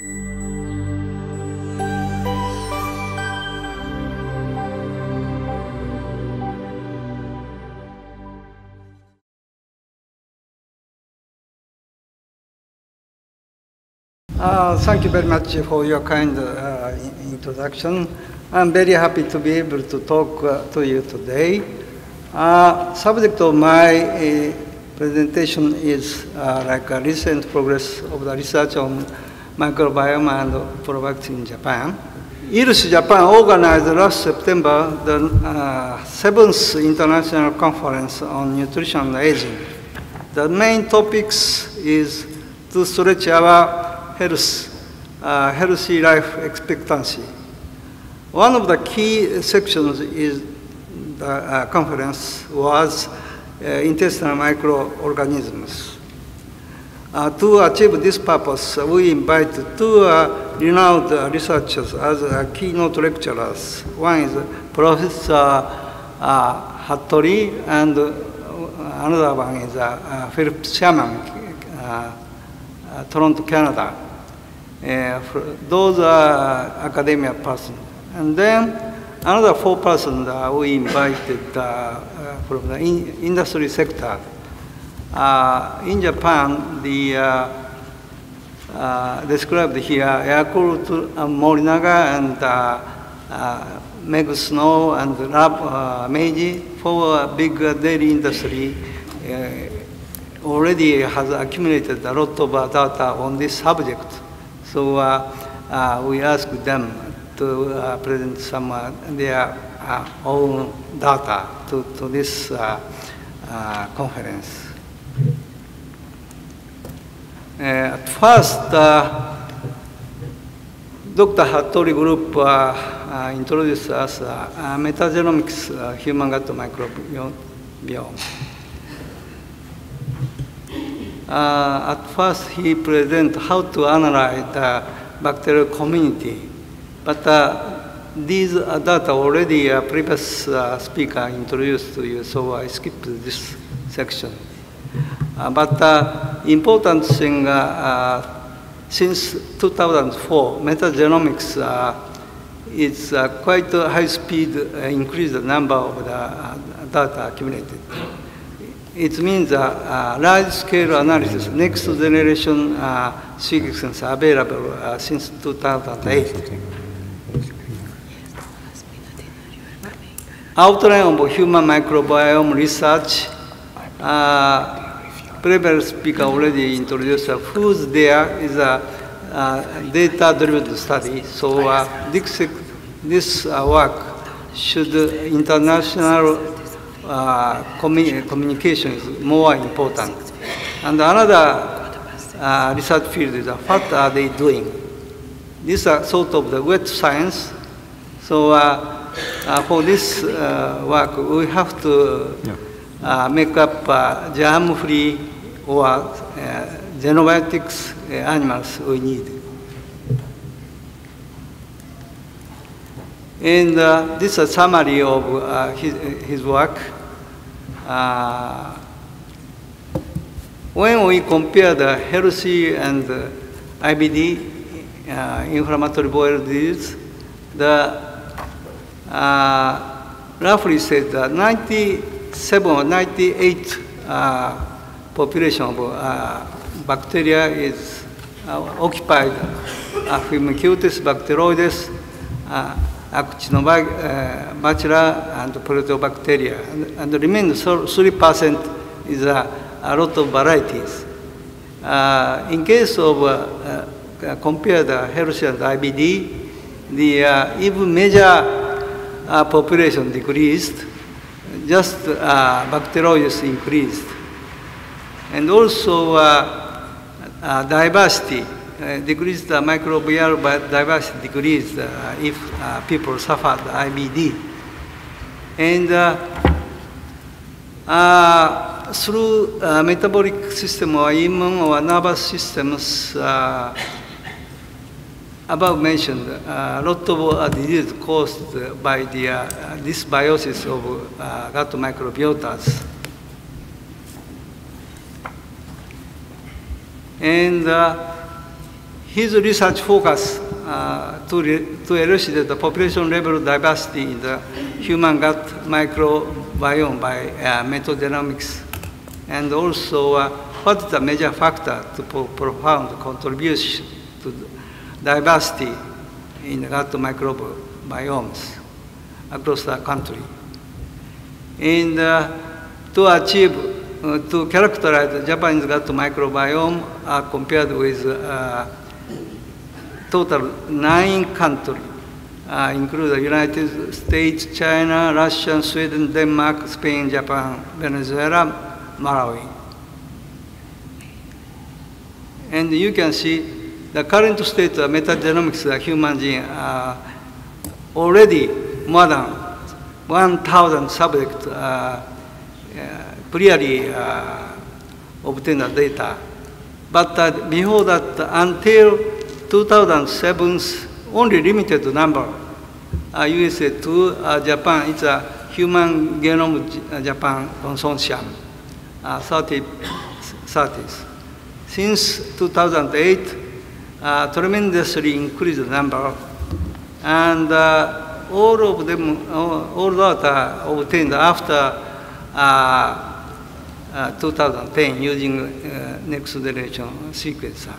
Uh, thank you very much for your kind uh, introduction. I'm very happy to be able to talk uh, to you today. Uh, subject of my uh, presentation is uh, like a recent progress of the research on microbiome and products in Japan. ILSI Japan organized last September the seventh international conference on nutrition and aging. The main topics is to stretch our health, uh, healthy life expectancy. One of the key sections is the uh, conference was uh, intestinal microorganisms. Uh, to achieve this purpose, we invite two uh, renowned researchers as keynote lecturers. One is Professor uh, Hattori, and another one is Philip Sherman, Toronto, Canada. Uh, those are academia persons. And then another four persons uh, we invited uh, from the in industry sector. In Japan, the described here, Yakult Morinaga and uh, Meg Snow and Rab uh, Meiji for a big uh, dairy industry uh, already has accumulated a lot of data on this subject. So uh, uh, we asked them to uh, present some their own data to, to this conference. At first, Dr. Hattori group uh, introduced us uh, metagenomics uh, human gut microbiome. Uh, at first he presented how to analyze the bacterial community. But uh, these data already a previous uh, speaker introduced to you, so I skipped this section. Uh, but uh, important thing, uh, since 2004, metagenomics is quite high speed increase the number of the data accumulated. It means a uh, large-scale analysis, next generation uh, sequences available since 2008. Outline of human microbiome research. Uh, previous speaker already introduced uh, who's there is a uh, data-driven study. So uh, this, this uh, work should international uh, communi communication is more important. And another uh, research field is uh, what are they doing? These are sort of the wet science. So for this work, we have to make up germ-free or gnotobiotics animals we need. And uh, this is a summary of uh, his, his work. Uh, when we compare the healthy and IBD, uh, inflammatory bowel disease, the uh, roughly said that 97 or 98 uh, population of bacteria is occupied uh, Firmicutes bacteroides, actinobacteria and proteobacteria. And, and the remaining 3% is a, a lot of varieties. Uh, in case of uh, uh, compare the healthy and IBD, the uh, even major uh, population decreased, just uh, increased. And also diversity uh, decrease the microbial diversity decrease uh, if uh, people suffer the IBD. And through metabolic system or immune or nervous systems, above mentioned, a lot of uh, disease caused by the uh, dysbiosis of uh, gut microbiotas. And his research focus uh, to, to elucidate the population level diversity in the human gut microbiome by uh, metagenomics, and also uh, what is the major factor to profound contribution to diversity in gut microbiomes across the country. And uh, to achieve, uh, to characterize the Japanese gut microbiome uh, compared with total nine countries, uh, include the United States, China, Russia, Sweden, Denmark, Spain, Japan, Venezuela, Malawi. And you can see the current state of metagenomics of human gene are already more than 1,000 subjects uh, uh, clearly uh, obtained data. But uh, before that, until 2007, only limited number. Uh, USA 2, uh, Japan, it's a Human Genome Japan Consortium, uh, 30, 30s. Since 2008, uh, tremendously increased number, and uh, all of them, all, all data obtained after uh, uh 2010 using uh, next generation sequencer.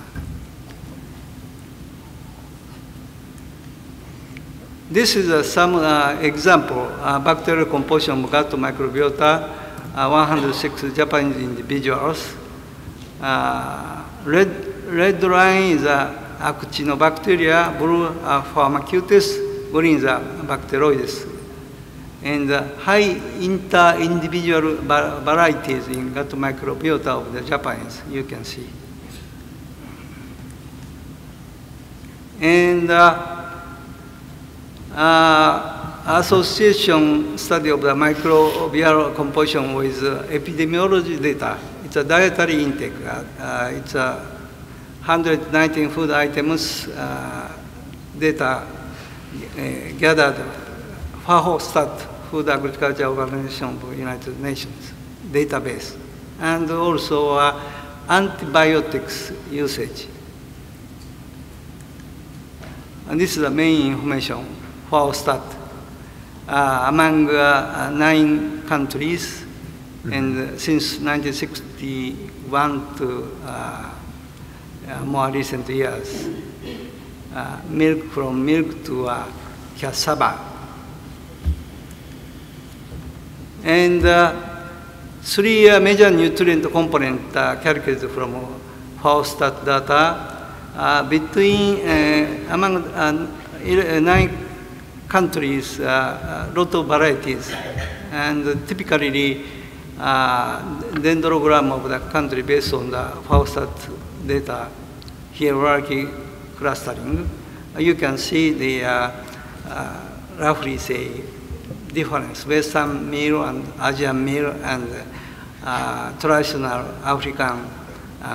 This is uh, some uh, example, uh, bacterial composition of gut microbiota, uh, 106 Japanese individuals. Uh, red, red line is uh, Actinobacteria, blue uh, Firmicutes, green is uh, Bacteroides. And uh, high inter-individual varieties in gut microbiota of the Japanese, you can see. And uh, uh, association study of the microbial composition with uh, epidemiology data. It's a dietary intake. Uh, uh it's a 119 food items uh, data uh, gathered FAO-STAT, Food Agriculture Organization of United Nations database, and also antibiotics usage. And this is the main information for start uh, among uh, nine countries, mm-hmm. and since 1961 to uh, more recent years, milk from milk to cassava. And three major nutrient components calculated from FAO-STAT data uh, between uh, among uh, nine countries, uh, uh, lot of varieties, and typically uh, dendrogram of the country based on the FAO-STAT data hierarchy clustering. You can see the uh, uh, roughly say difference, Western meal and Asian meal and uh, traditional African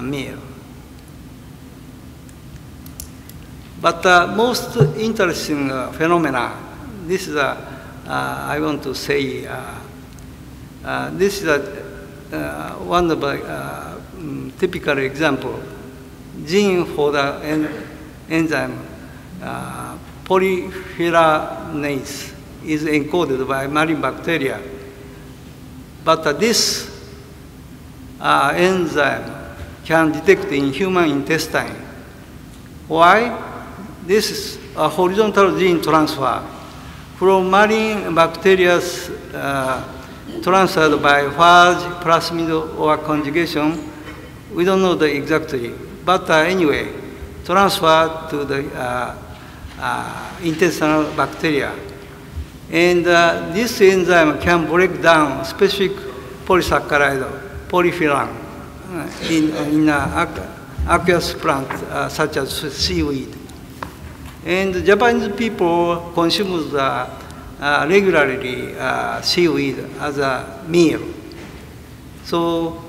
meal. But the most interesting uh, phenomena, this is a, uh, I want to say, uh, uh this is a, uh, one of the uh, mm, typical example. Gene for the en enzyme porphyranase is encoded by marine bacteria. But this enzyme can detect in human intestine. Why? This is a horizontal gene transfer from marine bacteria uh, transferred by phage, plasmid, or conjugation. We don't know the exactly, but uh, anyway, transfer to the uh, uh intestinal bacteria. And this enzyme can break down specific polysaccharide, porphyran, uh, in, in aqueous plant such as seaweed. And Japanese people consume uh, regularly uh, seaweed as a meal. So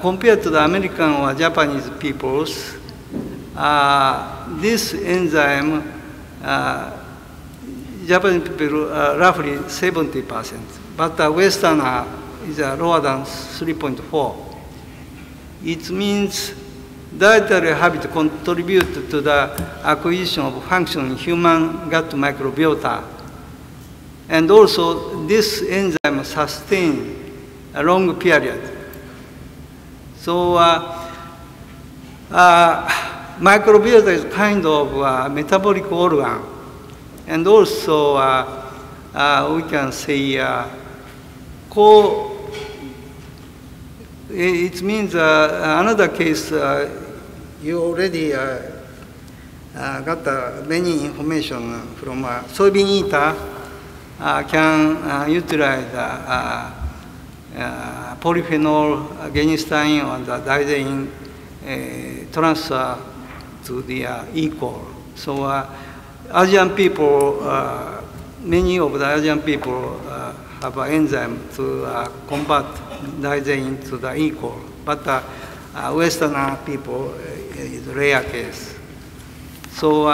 compared to the American or Japanese peoples, uh, this enzyme, uh, Japanese people uh, roughly 70%, but the Westerner is lower than 3.4. It means dietary habit contribute to the acquisition of function in human gut microbiota. And also, this enzyme sustain a long period. So, uh, uh, microbiota is kind of uh, metabolic organ. And also, we can say, co it means uh, another case, uh, you already uh, got many information from soybean eater can utilize polyphenol, genistein, or the daidzein uh, transfer to the uh, equol. So uh, Asian people, many of the Asian people have an enzyme to convert daidzein to the equol, but Western people is rare case. So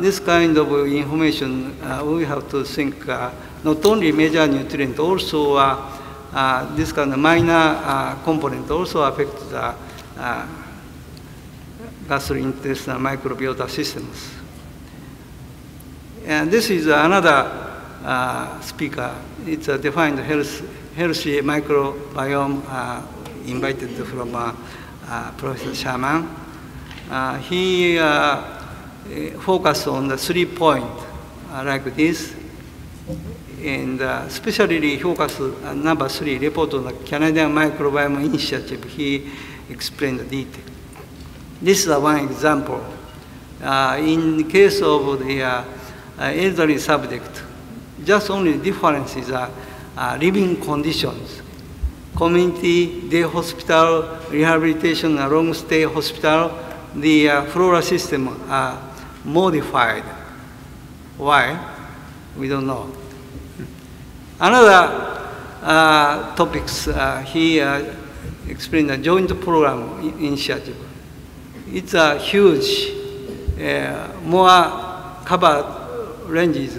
this kind of information, uh, we have to think uh, not only major nutrient, also uh, uh, this kind of minor uh, component also affect the uh, gastrointestinal microbiota systems. And this is another uh, speaker. It's a defined health, healthy microbiome uh, invited from uh, uh, Professor Sherman. Uh, he uh, focused on the three points uh, like this. And uh, especially focus uh, number three, report on the Canadian Microbiome Initiative. He explained the detail. This is one example. In case of the elderly subject, just only differences are living conditions. Community, day hospital, rehabilitation, long stay hospital, the uh, flora system are modified. Why? We don't know. Another uh, topics uh, he uh, explained the joint program initiative. It's a huge, uh, more covered ranges,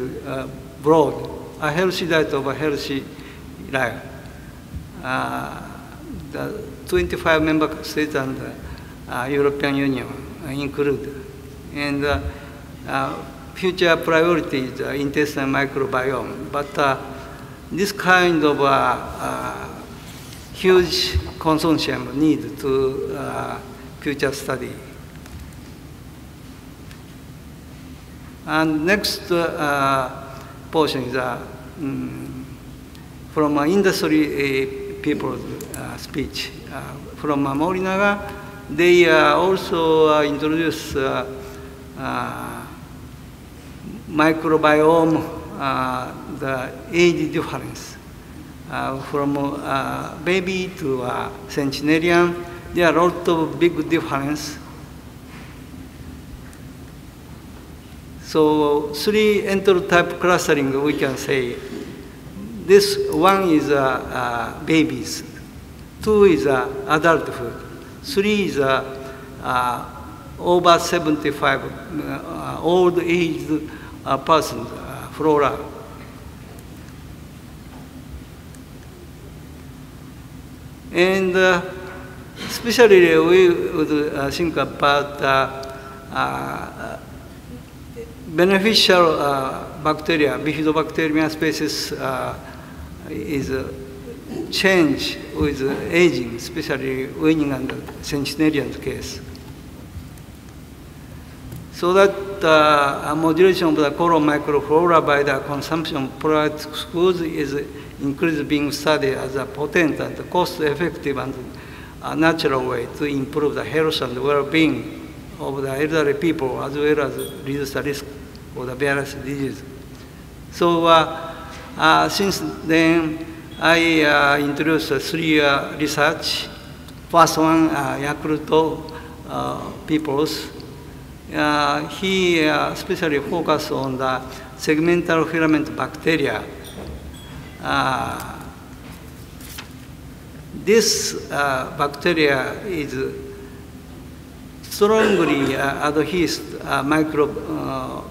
broad, a healthy diet of a healthy life. Uh, the 25 member states and the uh, European Union are included. And uh, uh, future priority is uh, intestinal microbiome. But uh, this kind of uh, uh, huge consortium need to uh, future study. And next portion is mm, from industry people's speech. From Morinaga, they also introduce uh, microbiome, uh, the age difference. Uh, from uh, baby to centenarian, there are a lot of big difference. So three enterotype clustering, we can say. This one is babies, two is adulthood, three is uh, over 75 uh, old age uh, person, uh, flora. And uh, especially we would uh, think about uh, uh, beneficial bacteria, bifidobacterium species is change with aging, especially waning and centenarian case. So that uh, modulation of the colon microflora by the consumption of probiotic foods is increasingly being studied as a potent and cost-effective and uh, natural way to improve the health and well-being of the elderly people as well as reduce the risk of the various diseases. So uh, uh, since then, I uh, introduced three uh, research. First one, uh, Yakulto uh, peoples. Uh, he uh, especially focused on the segmental filament bacteria. Uh, this bacteria is strongly uh, adheres uh, micro uh,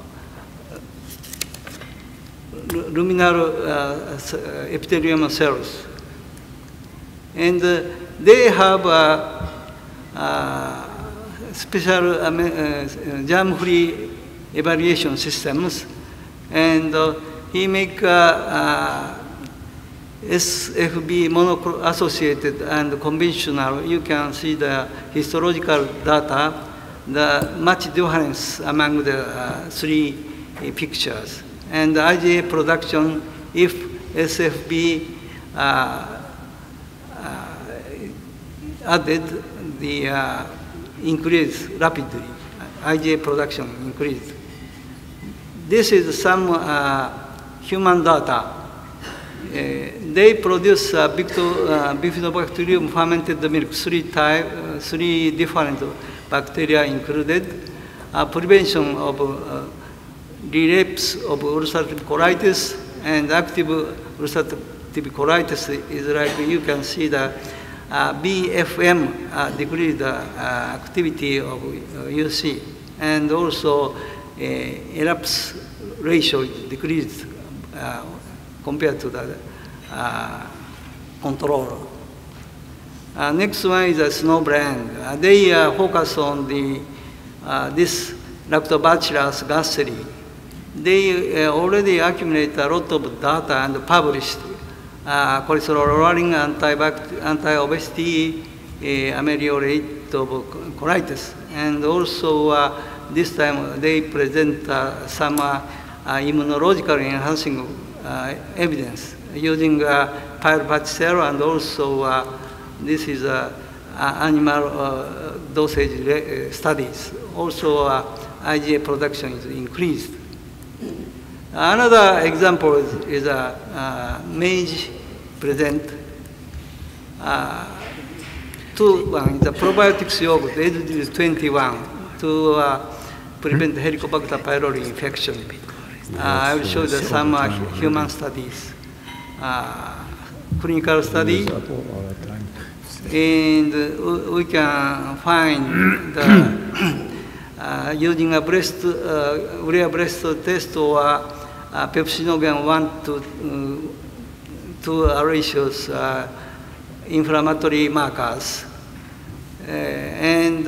luminal uh, epithelium cells. And they have uh, special germ-free evaluation systems, and he make SFB mono-associated and conventional, you can see the histological data, the much difference among the uh, three uh, pictures. And IgA production, if SFB uh, uh, added, the uh, increase rapidly, IgA production increased. This is some uh, human data uh, they produce uh, uh, bifidobacterium fermented milk, three, type, uh, three different bacteria included, uh, prevention of relapse of ulcerative colitis and active ulcerative colitis is like you can see the BFM uh, decrease the uh, activity of UC and also uh, elapse ratio decreased compared to the uh, control. Uh, next one is a Snowbrand. Uh, they uh, focus on the, uh, this Lactobacillus gasseri. They uh, already accumulate a lot of data and published uh, cholesterol lowering, anti-obesity, ameliorate of colitis. And also this time they present some immunological enhancing evidence using uh, Peyer's patch cell and also this is animal uh, dosage uh, studies. Also, uh, IgA production is increased. Another example is, is a Meiji present. two, one, the probiotics yogurt, is 21, to prevent Helicobacter pylori infection. I will show the some human studies. Uh, clinical study, and we can find the uh, using a breast uh, urea breath test or uh, pepsinogen 1 to ratios uh, inflammatory markers. Uh, and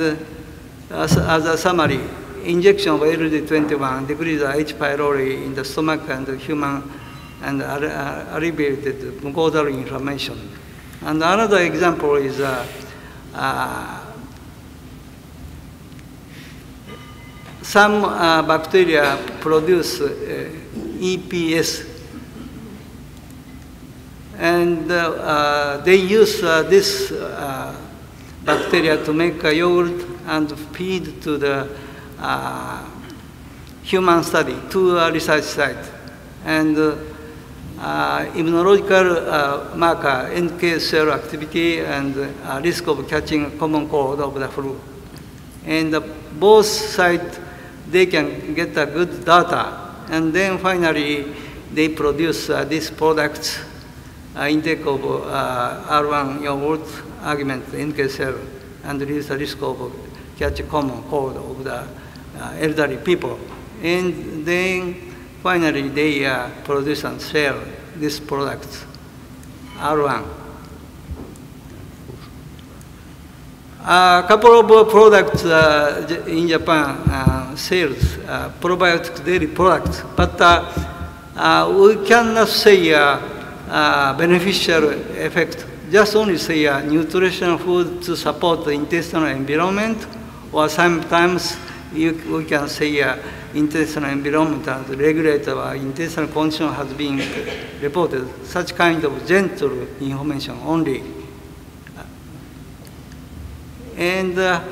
as, as a summary, injection of LG21 decreases H. pylori in the stomach and the human and alleviated mucosal inflammation. And another example is uh, uh, some uh, bacteria produce uh, EPS and uh, uh, they use this bacteria to make a yogurt and feed to the human study, to a research site. And uh, immunological uh, marker, NK cell activity, and uh, risk of catching common cold of the flu. And both sides, they can get a good data. And then finally, they produce uh, these products, uh, intake of uh, R1 your yogurt, argument, NK cell, and reduce the risk of catch common cold of the elderly people. And then Finally, they uh, produce and sell these products, R1. A couple of products uh, in Japan uh, sales uh, probiotic dairy products, but uh, uh, we cannot say uh, beneficial effect. Just only say uh, nutritional food to support the intestinal environment, or sometimes you, we can say uh, intestinal environment and regulate our intestinal condition has been reported. Such kind of gentle information only. And uh,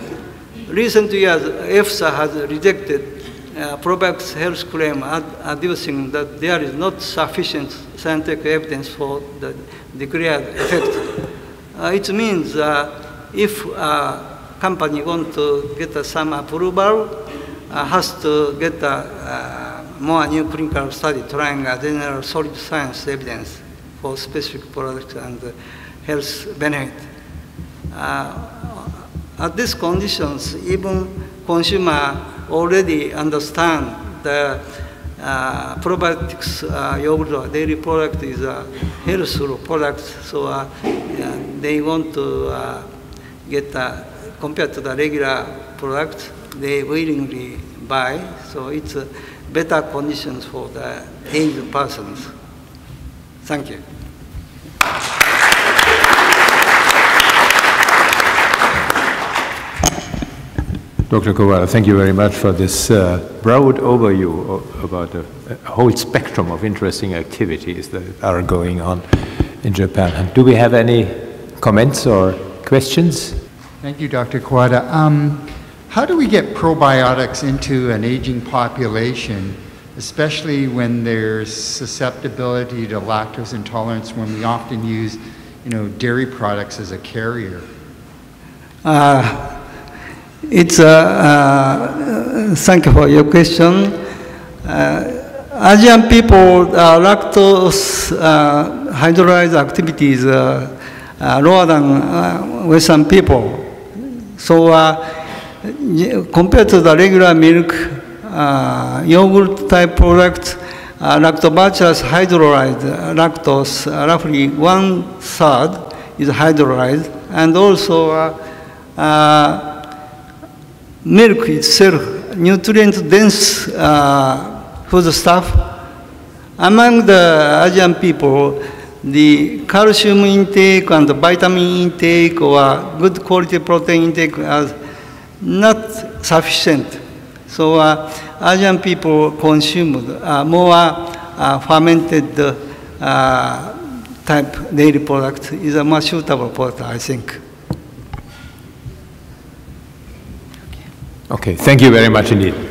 recent years, EFSA has rejected uh, health claim adducing that there is not sufficient scientific evidence for the declared effect. Uh, it means uh, if a company want to get some approval, uh, has to get a, uh, more new clinical study trying a general solid science evidence for specific products and health benefit. Uh, at these conditions, even consumer already understand the uh, probiotics uh, yogurt dairy product is a healthful product, so uh, they want to uh, get a compared to the regular product, they willingly buy. So it's uh, better conditions for the aged persons. Thank you. Dr. Kuwata, thank you very much for this uh, broad overview about a, a whole spectrum of interesting activities that are going on in Japan. Do we have any comments or questions? Thank you, Dr. Kuwata. Um, how do we get probiotics into an aging population, especially when there's susceptibility to lactose intolerance, when we often use, you know, dairy products as a carrier? Uh, it's uh, thank you for your question. Uh, Asian people uh, lactose uh, hydrolyze activities lower than Western people. So compared to the regular milk, yogurt type product, uh, lactobacillus hydrolyzed lactose, uh, roughly one third is hydrolyzed, and also uh, milk itself, nutrient dense uh, food stuff. Among the Asian people, the calcium intake and vitamin intake or good quality protein intake are not sufficient. So uh, Asian people consume uh, more uh, fermented uh, type dairy product is a more suitable product, I think. Okay, thank you very much indeed.